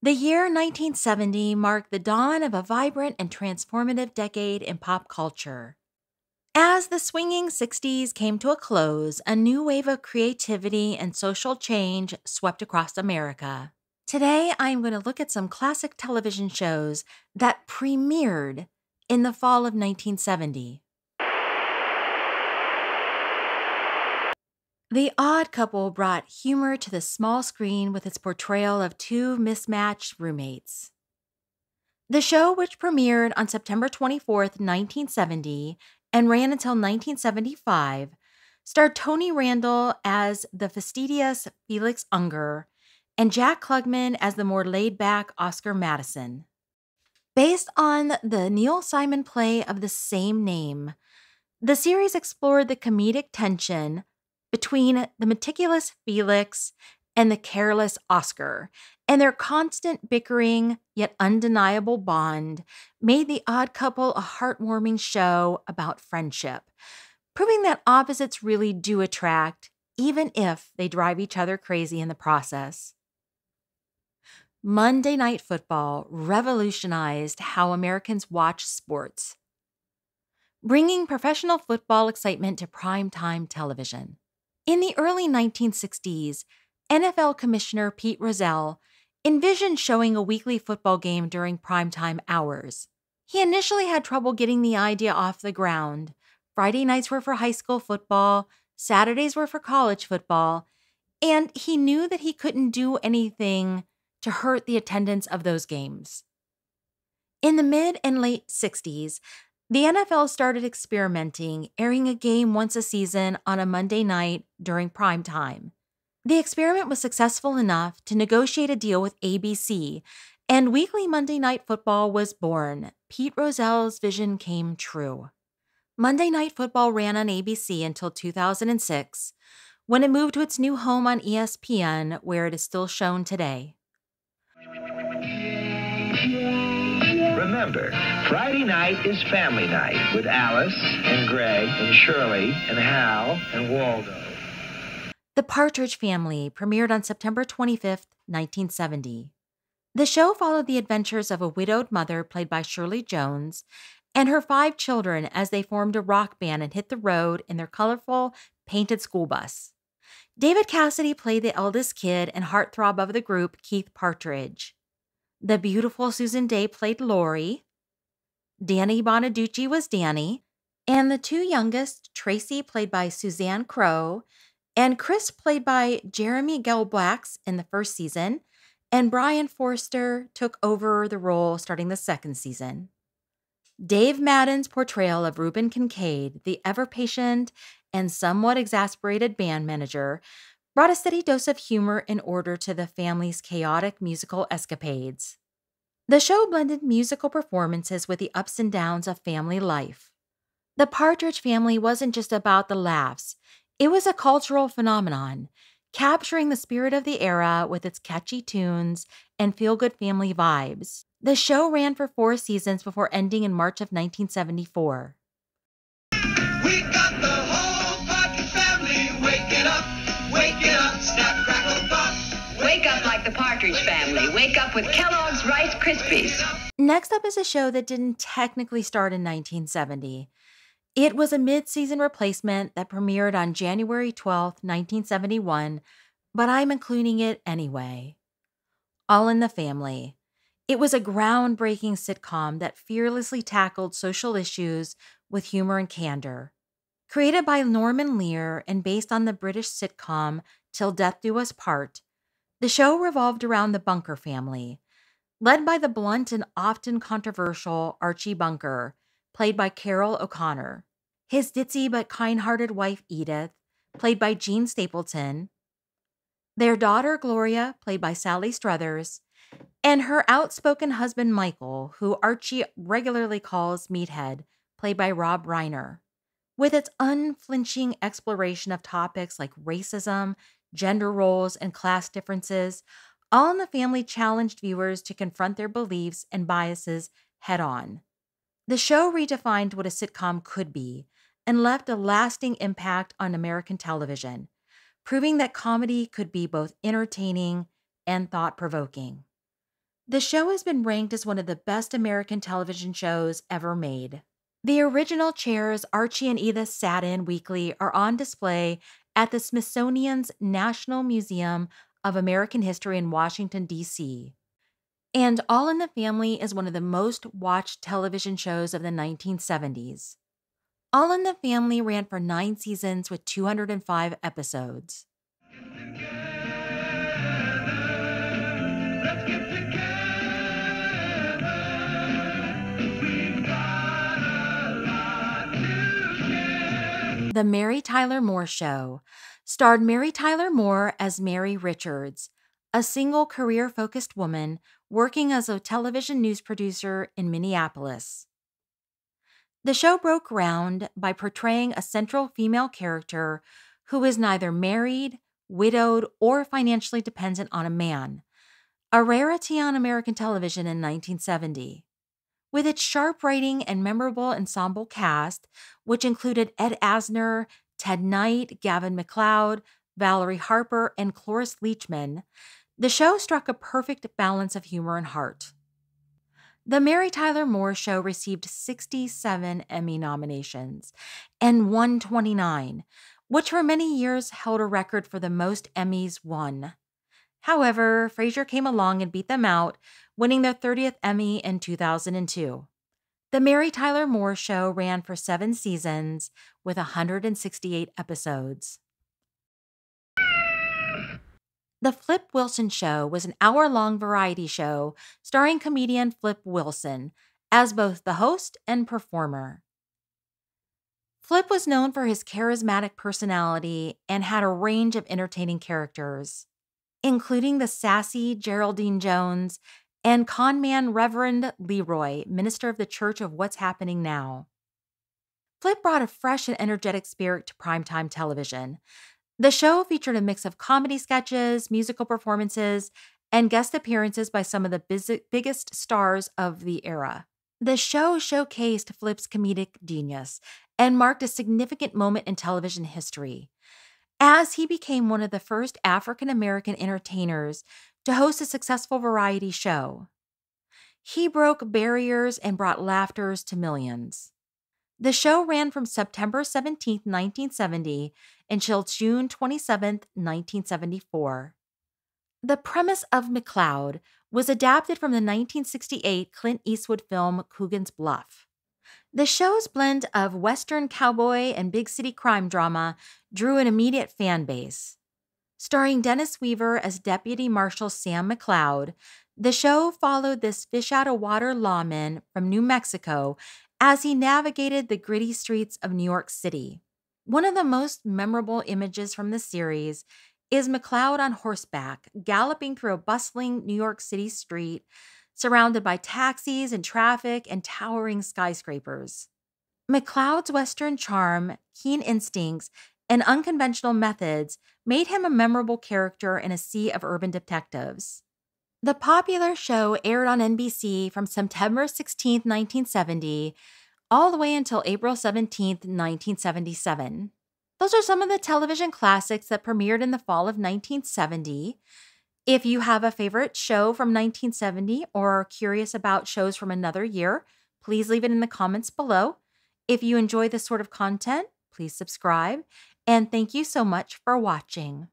The year 1970 marked the dawn of a vibrant and transformative decade in pop culture. As the swinging 60s came to a close, a new wave of creativity and social change swept across America. Today, I am going to look at some classic television shows that premiered in the fall of 1970. The Odd Couple brought humor to the small screen with its portrayal of two mismatched roommates. The show, which premiered on September 24, 1970, and ran until 1975, starred Tony Randall as the fastidious Felix Unger and Jack Klugman as the more laid back Oscar Madison. Based on the Neil Simon play of the same name, the series explored the comedic tension between the meticulous Felix and the careless Oscar, and their constant bickering yet undeniable bond made The Odd Couple a heartwarming show about friendship, proving that opposites really do attract, even if they drive each other crazy in the process. Monday Night Football revolutionized how Americans watch sports, bringing professional football excitement to primetime television. In the early 1960s, NFL Commissioner Pete Rozelle envisioned showing a weekly football game during primetime hours. He initially had trouble getting the idea off the ground. Friday nights were for high school football, Saturdays were for college football, and he knew that he couldn't do anything to hurt the attendance of those games. In the mid and late 60s, the NFL started experimenting, airing a game once a season on a Monday night during prime time. The experiment was successful enough to negotiate a deal with ABC, and weekly Monday Night Football was born. Pete Rozelle's vision came true. Monday Night Football ran on ABC until 2006, when it moved to its new home on ESPN, where it is still shown today. Remember, Friday night is family night with Alice and Greg and Shirley and Hal and Waldo. The Partridge Family premiered on September 25, 1970. The show followed the adventures of a widowed mother played by Shirley Jones and her five children as they formed a rock band and hit the road in their colorful, painted school bus. David Cassidy played the eldest kid and heartthrob of the group, Keith Partridge. The beautiful Susan Dey played Lori. Danny Bonaduce was Danny. And the two youngest, Tracy, played by Suzanne Crough, and Chris, played by Jeremy Gelbwaks in the first season, and Brian Forster took over the role starting the second season. Dave Madden's portrayal of Reuben Kincaid, the ever patient and somewhat exasperated band manager, brought a steady dose of humor and order to the family's chaotic musical escapades. The show blended musical performances with the ups and downs of family life. The Partridge family wasn't just about the laughs, it was a cultural phenomenon, capturing the spirit of the era with its catchy tunes and feel good family vibes. The show ran for four seasons before ending in March of 1974. Wake up the Partridge Family. Wake up with Kellogg's Rice Krispies. Next up is a show that didn't technically start in 1970. It was a mid season replacement that premiered on January 12, 1971, but I'm including it anyway. All in the Family. It was a groundbreaking sitcom that fearlessly tackled social issues with humor and candor. Created by Norman Lear and based on the British sitcom Till Death Do Us Part, the show revolved around the Bunker family, led by the blunt and often controversial Archie Bunker, played by Carroll O'Connor, his ditzy but kind hearted wife Edith, played by Jean Stapleton, their daughter Gloria, played by Sally Struthers, and her outspoken husband Michael, who Archie regularly calls Meathead, played by Rob Reiner. With its unflinching exploration of topics like racism, gender roles, and class differences, All in the Family challenged viewers to confront their beliefs and biases head on. The show redefined what a sitcom could be and left a lasting impact on American television, proving that comedy could be both entertaining and thought provoking. The show has been ranked as one of the best American television shows ever made. The original chairs Archie and Edith sat in weekly are on display at the Smithsonian's National Museum of American History in Washington, D.C. And All in the Family is one of the most watched television shows of the 1970s. All in the Family ran for nine seasons with 205 episodes. The Mary Tyler Moore Show starred Mary Tyler Moore as Mary Richards, a single career focused woman working as a television news producer in Minneapolis. The show broke ground by portraying a central female character who is neither married, widowed, or financially dependent on a man, a rarity on American television in 1970. With its sharp writing and memorable ensemble cast, which included Ed Asner, Ted Knight, Gavin MacLeod, Valerie Harper, and Cloris Leachman, the show struck a perfect balance of humor and heart. The Mary Tyler Moore Show received 67 Emmy nominations and won 29, which for many years held a record for the most Emmys won. However, Frasier came along and beat them out, winning their 30th Emmy in 2002. The Mary Tyler Moore Show ran for seven seasons with 168 episodes. The Flip Wilson Show was an hour long variety show starring comedian Flip Wilson as both the host and performer. Flip was known for his charismatic personality and had a range of entertaining characters, including the sassy Geraldine Jones and conman Reverend Leroy, minister of the Church of What's Happening Now. Flip brought a fresh and energetic spirit to primetime television. The show featured a mix of comedy sketches, musical performances, and guest appearances by some of the biz- biggest stars of the era. The show showcased Flip's comedic genius and marked a significant moment in television history, as he became one of the first African American entertainers to host a successful variety show. He broke barriers and brought laughters to millions. The show ran from September 17, 1970 until June 27, 1974. The premise of McCloud was adapted from the 1968 Clint Eastwood film Coogan's Bluff. The show's blend of Western cowboy and big city crime drama drew an immediate fan base. Starring Dennis Weaver as Deputy Marshal Sam McCloud, the show followed this fish out of water lawman from New Mexico as he navigated the gritty streets of New York City. One of the most memorable images from the series is McCloud on horseback, galloping through a bustling New York City street, surrounded by taxis and traffic and towering skyscrapers. McCloud's Western charm, keen instincts, and unconventional methods made him a memorable character in a sea of urban detectives. The popular show aired on NBC from September 16, 1970, all the way until April 17, 1977. Those are some of the television classics that premiered in the fall of 1970. If you have a favorite show from 1970 or are curious about shows from another year, please leave it in the comments below. If you enjoy this sort of content, please subscribe and thank you so much for watching.